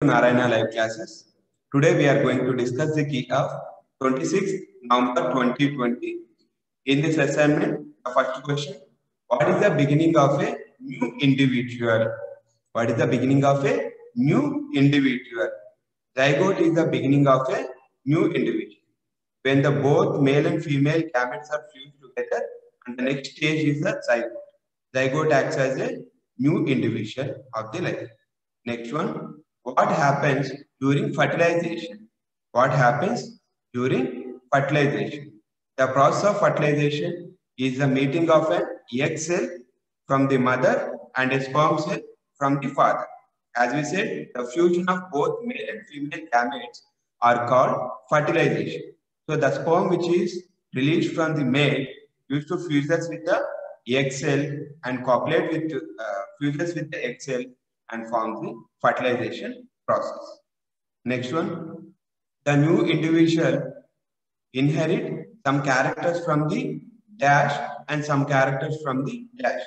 Narayana live classes. Today we are going to discuss the key of 26 November 2020. In this assignment, the first question, what is the beginning of a new individual? What is the beginning of a new individual? Zygote is the beginning of a new individual. When the both male and female gametes are fused together, and the next stage is the zygote. Zygote acts as a new individual of the life. Next one, what happens during fertilization? What happens during fertilization? The process of fertilization is the meeting of an egg cell from the mother and a sperm cell from the father. As we said, the fusion of both male and female gametes are called fertilization. So the sperm which is released from the male used to fuses with the egg cell and copulate with uh, fuses with the egg cell and forms the fertilization process. Next one, the new individual inherit some characters from the dash and some characters from the dash.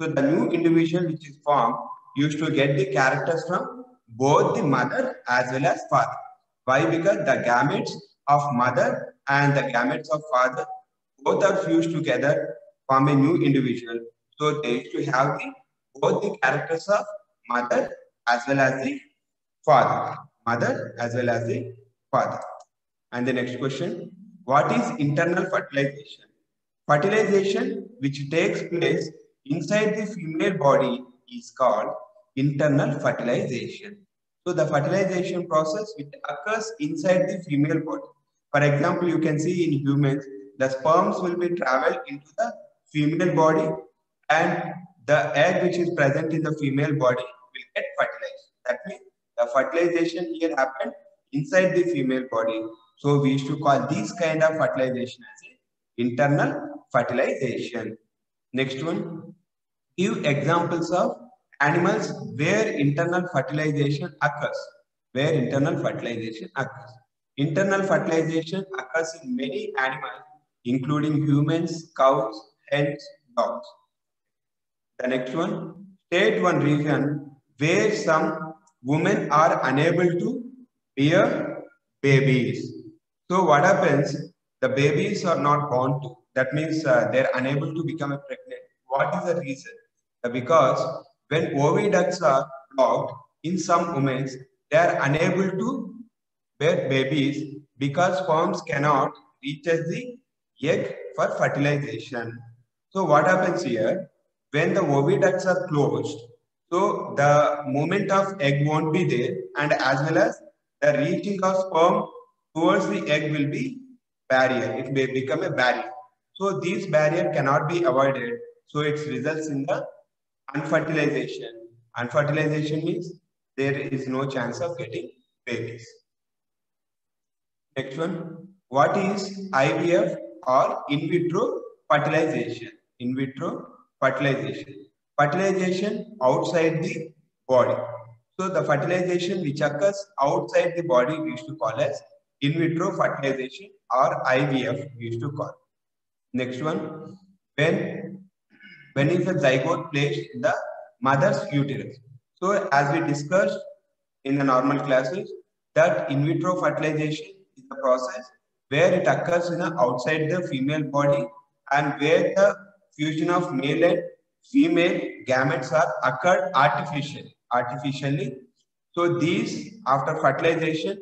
So the new individual which is formed used to get the characters from both the mother as well as father. Why? Because the gametes of mother and the gametes of father both are fused together form a new individual. So they used to have the, both the characters of mother as well as the father. Mother as well as the father. And the next question, what is internal fertilization? Fertilization which takes place inside the female body is called internal fertilization. So the fertilization process which occurs inside the female body. For example, you can see in humans, the sperms will be traveled into the female body and the egg which is present in the female body will get fertilized. That means the fertilization here happened inside the female body. So we used to call these kind of fertilization as internal fertilization. Next one, give examples of animals where internal fertilization occurs. Where internal fertilization occurs. Internal fertilization occurs in many animals, including humans, cows, hens, dogs. The next one, state one region where some women are unable to bear babies. So what happens? The babies are not born to. That means uh, they're unable to become pregnant. What is the reason? Uh, because when oviducts are blocked in some women, they are unable to bear babies because sperms cannot reach the egg for fertilization. So what happens here? When the oviducts are closed, so the movement of egg won't be there and as well as the reaching of sperm towards the egg will be barrier. It may become a barrier. So this barrier cannot be avoided. So it results in the unfertilization. Unfertilization means there is no chance of getting babies. Next one. What is IVF or in vitro fertilization? In vitro fertilization. Fertilization outside the body. So the fertilization which occurs outside the body we used to call as in vitro fertilization or IVF we used to call. Next one, when when is the zygote placed in the mother's uterus? So as we discussed in the normal classes, that in vitro fertilization is the process where it occurs in the outside the female body and where the fusion of male and female gametes are occurred artificially. Artificially. So these after fertilization,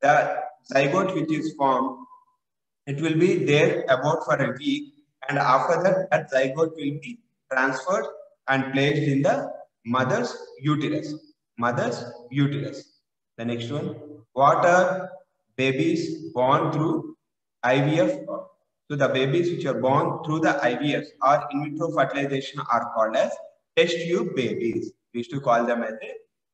the zygote which is formed, it will be there about for a week and after that, that zygote will be transferred and placed in the mother's uterus. Mother's uterus. The next one, what are babies born through IVF? So the babies which are born through the IVF or in vitro fertilization are called as test tube babies. We used to call them as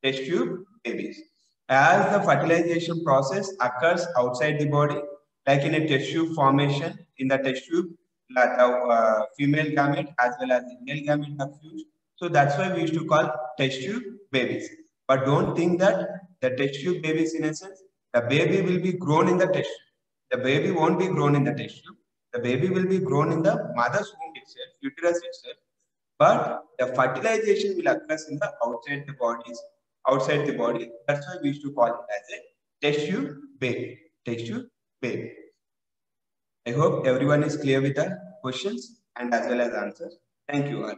test tube babies. As the fertilization process occurs outside the body, like in a test tube formation, in the test tube, the uh, female gamete as well as the male gamete are fused. So that's why we used to call test tube babies. But don't think that the test tube babies in essence, the baby will be grown in the test tube. The baby won't be grown in the test tube. The baby will be grown in the mother's womb itself, uterus itself. But the fertilization will occur in the outside the bodies, outside the body. That's why we used to call it as a tissue bed. Tissue baby. I hope everyone is clear with the questions and as well as answers. Thank you all.